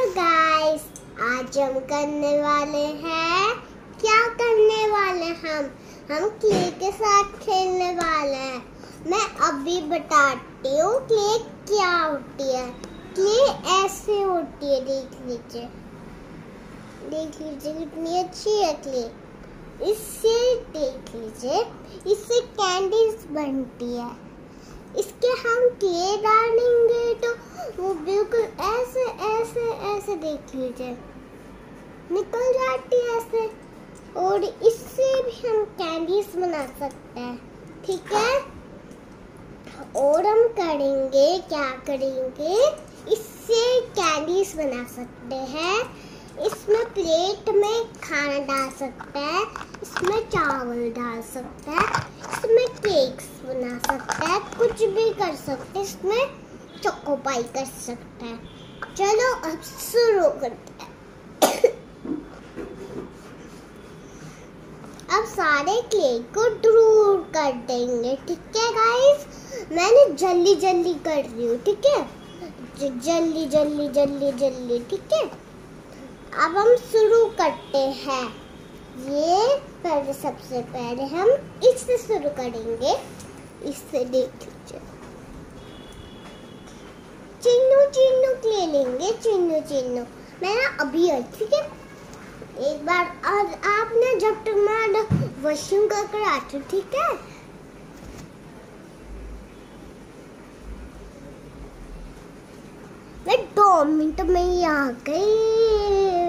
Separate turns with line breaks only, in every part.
Hello guys आज हम करने वाले हैं, क्या करने वाले हम? हम क्ले के साथ खेलने वाले हैं। मैं अभी बताती हूँ क्ले क्या होती है। क्ले ऐसे होती है, देख लीजिए। देख लीजिए कितनी अच्छी है क्ले इससे, देख लीजिए, इससे कैंडीज बनती है। इसके हम क्ले डालेंगे तो वो बिल्कुल ऐसे ऐसे ऐसे देख लीजिए। निकल जाती है ऐसे। और इससे भी हम कैंडीज बना सकते हैं, ठीक है? और हम करेंगे, क्या करेंगे? इससे कैंडीज बना सकते हैं। इसमें प्लेट में खाना डाल सकते हैं, इसमें चावल डाल सकते हैं, इसमें केक्स बना सकते हैं, कुछ भी कर सकते हैं, इसमें चोको पाई कर सकते हैं। चलो अब शुरू करते हैं। अब सारे केक को ड्रूर कर देंगे, ठीक है गाइस मैंने जल्दी जल्दी कर रही हूँ, ठीक है? जल्दी जल्दी जल्दी जल्दी, ठीक है? अब हम शुरू करते हैं। ये पहले सबसे पहले हम इससे शुरू करेंगे। इससे देख लीजिए। चिन्नू चिन्नू ले लेंगे चिन्नू चिन्नू। मैं ना अभी आई, ठीक है? एक बार और आप ना जब मैं वॉशिंग कर कर ठीक है? मैं दो मिनट में ही आ गई।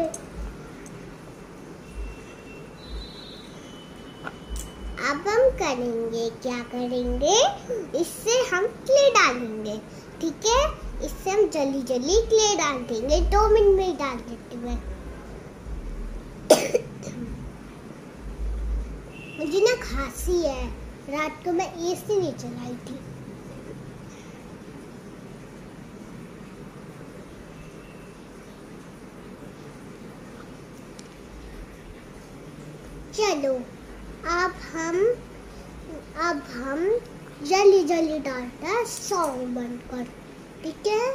अब हम करेंगे, क्या करेंगे? इससे हम क्ले डालेंगे, ठीक है? इससे हम जल्दी जल्दी क्ले डाल देंगे, दो मिनट में ही डाल देते मैं। मुझे ना खांसी है, रात को मैं एसी नहीं चलाई थी। चलो। अब हम अब हम जल्दी जल्दी डालते हैं सॉन्ग बनकर कर ठीक है?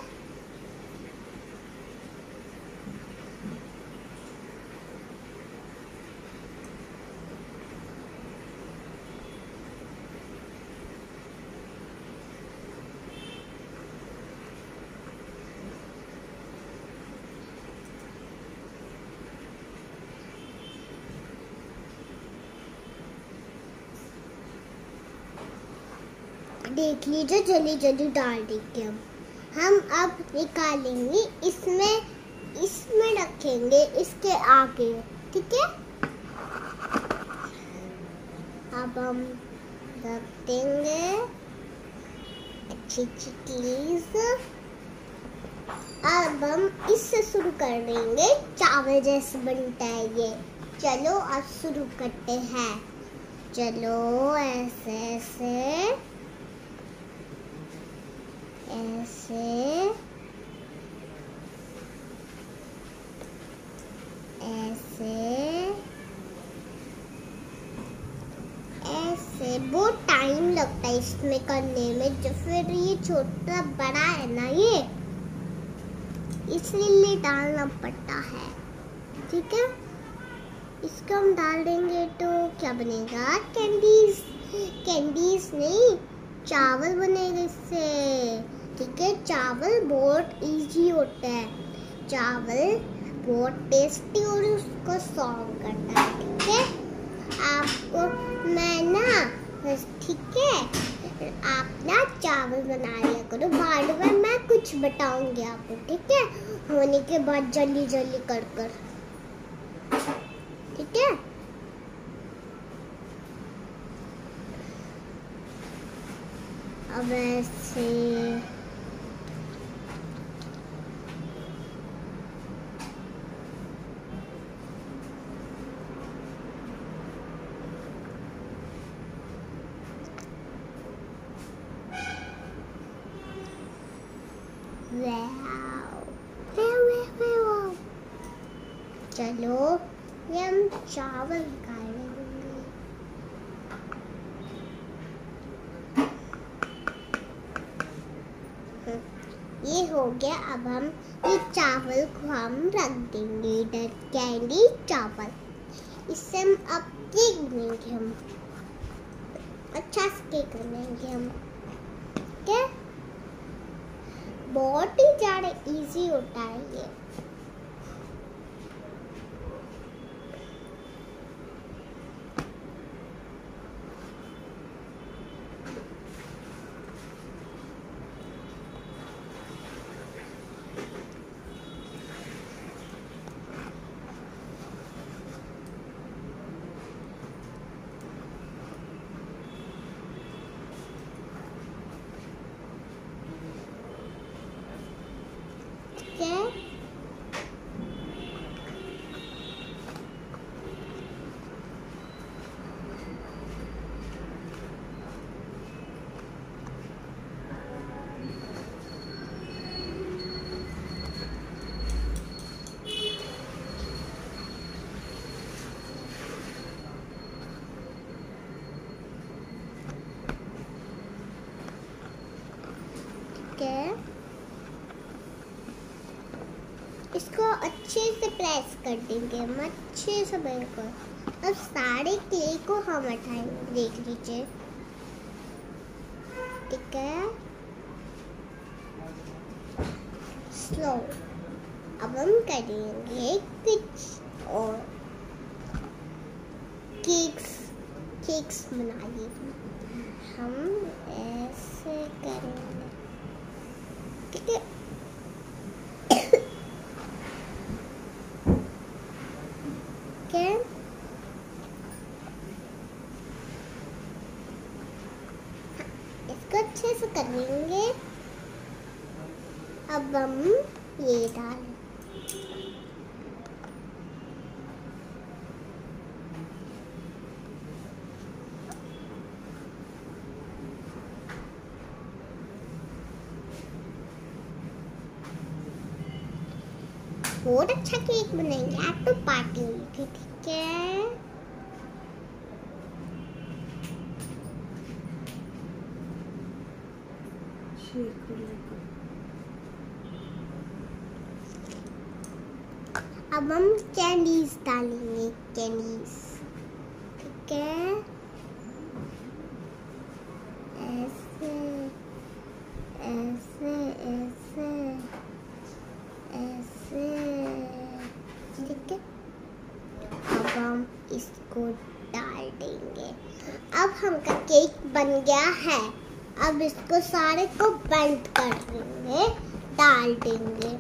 देख लीजिए, जल्दी जल्दी डाल देंगे हम। हम अब निकालेंगे, इसमें इसमें रखेंगे, इसके आगे, ठीक है? अब हम रख देंगे। अच्छी अच्छी चीज़ अब हम इससे शुरू कर देंगे। चावल जैसे बनता है ये। चलो, अब शुरू करते हैं। चलो, ऐसे ऐसे। ऐसे। ऐसे। ऐसे। बहुत टाइम लगता है इसमें करने में, जो फिर ये छोटा बड़ा है ना ये, इसलिए डालना पड़ता है। ठीक है? इसको हम डाल देंगे तो क्या बनेगा? कैंडीज कैंडीज नहीं, चावल बनेगा इससे। ठीक है, चावल बहुत इजी होता है। चावल बहुत टेस्टी और उसको सॉल्व करता है, ठीक है? आपको मैं ना ठीक है, आप ना चावल बना लिया करो। बाद में मैं कुछ बताऊँगी आपको, ठीक है? होने के बाद जल्दी जल्दी कर कर, ठीक है? अब ऐसे चलो ये हम चावल निकालेंगे ये हो गया अब हम ये चावल को हम रख देंगे इधर कैंडी चावल इससे हम अब केक बनेंगे हम अच्छा से केक बनेंगे हम है बहुत ही ज़्यादा इजी होता है ये इसको अच्छे से प्रेस कर देंगे हम, अच्छे से बिल्कुल। अब सारे क्ले को हम हटाएँगे देख लीजिए। ठीक है। स्लो अब हम करेंगे कुछ और केक्स केक्स बनाइए। हम ऐसे करेंगे। ठीक है। के इसको अच्छे से कर लेंगे अब हम ये डाल बहुत अच्छा केक बनाएँगे आज तो पार्टी हुई थी, ठीक है? अब हम कैंडीज डालेंगे कैंडीज ठीक है ऐसे ऐसे ऐसे ऐसे ठीक है अब हम इसको डाल देंगे अब हमका केक बन गया है। अब इसको सारे को बंद कर देंगे, डाल देंगे।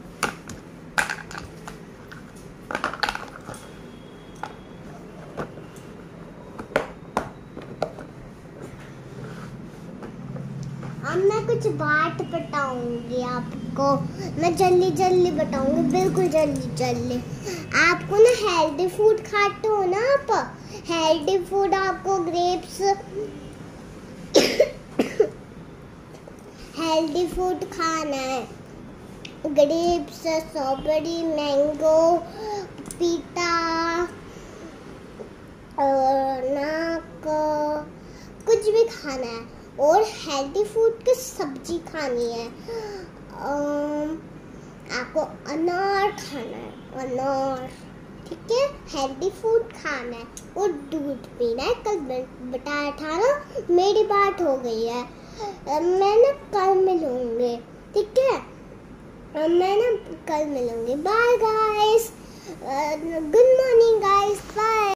अब मैं कुछ बात बताऊँगी आपको। मैं जल्दी जल्दी बताऊँगी, बिल्कुल जल्दी जल्दी। आपको ना हेल्दी फ़ूड खाते हो ना आप? हेल्दी फ़ूड आपको ग्रेप्स, हेल्दी फ़ूड खाना है। ग्रेप्स, स्ट्रॉबेरी, मैंगो, पपीता और नाक कुछ भी खाना है। और हेल्दी फ़ूड की सब्ज़ी खानी है। आपको अनार खाना है, अनार। हेल्दी फ़ूड खाना है। और दूध पीना है। कल बटा अठारह मेरी बात हो गई है। मैं ना कल मिलूँगी, ठीक है? मैं ना कल मिलूँगी। Bye guys good morning guys bye